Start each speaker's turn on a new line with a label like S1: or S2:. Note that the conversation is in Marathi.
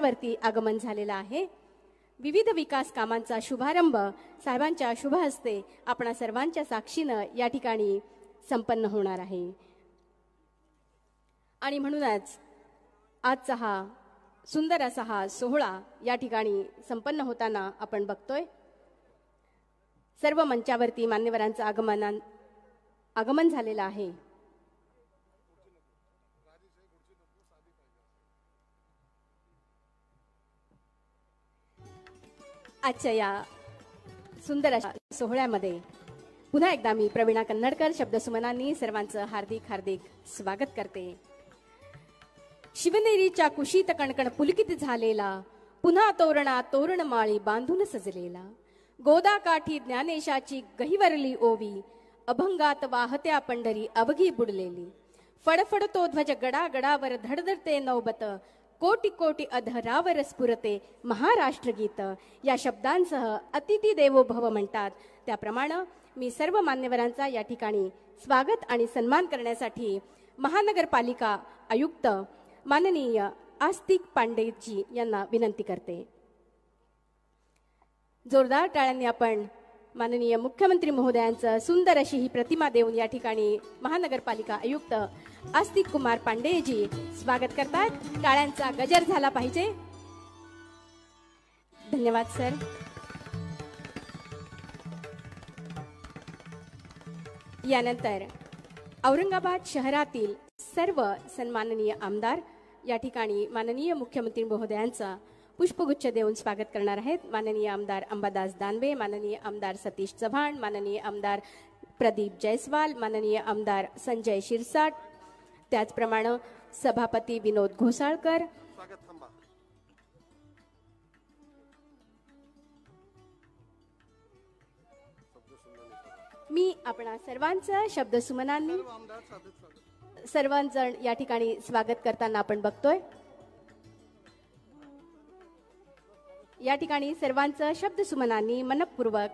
S1: वरती आगमन झालेलं आहे. विविध विकास कामांचा शुभारंभ साहेबांच्या शुभ हस्ते आपणा सर्वांच्या साक्षीनं या ठिकाणी संपन्न होणार आहे. आणि म्हणूनच आजचा हा सुंदर असा हा सोहळा या ठिकाणी संपन्न होताना आपण बघतोय. सर्व मंचावरती मान्यवरांचं आगमना आगमन झालेलं आहे. आजच्या या सुंदर अशा सोहळ्यामध्ये पुन्हा एकदा मी प्रवीणा कन्नडकर शब्दसुमनांनी सर्वांचं हार्दिक हार्दिक स्वागत करते. शिवनेरीच्या कुशीत कणकण पुलकित झालेला पुन्हा तोरणा तोरण माळी बांधून सजलेला. गोदा काठी ज्ञानेशाची गहिवरली ओवी अभंगात वाहत्या पंढरी अवघी बुडलेली. फडफडतो ध्वज गडा गडावर धडधडते नौबत कोटी कोटी अधरावर स्फुरते महाराष्ट्र गीत या शब्दांसह अतिथी देवो भव म्हणतात. त्याप्रमाणे मी सर्व मान्यवरांचा या ठिकाणी स्वागत आणि सन्मान करण्यासाठी महानगरपालिका आयुक्त माननीय आस्तिक पांडेजी यांना विनंती करते. जोरदार टाळ्यांनी आपण माननीय मुख्यमंत्री महोदयांचं सुंदर अशी ही प्रतिमा देऊन या ठिकाणी महानगरपालिका आयुक्त आस्तिक कुमार पांडेजी स्वागत करतात. टाळ्यांचा गजर झाला पाहिजे. धन्यवाद सर. यानंतर औरंगाबाद शहरातील सर्व सन्माननीय आमदार या ठिकाणी माननीय मुख्यमंत्री महोदयांचा पुष्पगुच्छ देऊन स्वागत करणार आहेत. माननीय आमदार अंबादास दानवे माननीय आमदार सतीश चव्हाण माननीय आमदार प्रदीप जयस्वाल माननीय आमदार संजय शिरसाट त्याचप्रमाणे सभापती विनोद घोसाळकर. मी आपणा सर्वांचं शब्दसुमनांनी सर्वांजण सर्वजण या ठिकाणी स्वागत करताना आपण बघतोय. या ठिकाणी सर्वांचं शब्द सुमनांनी मनपूर्वक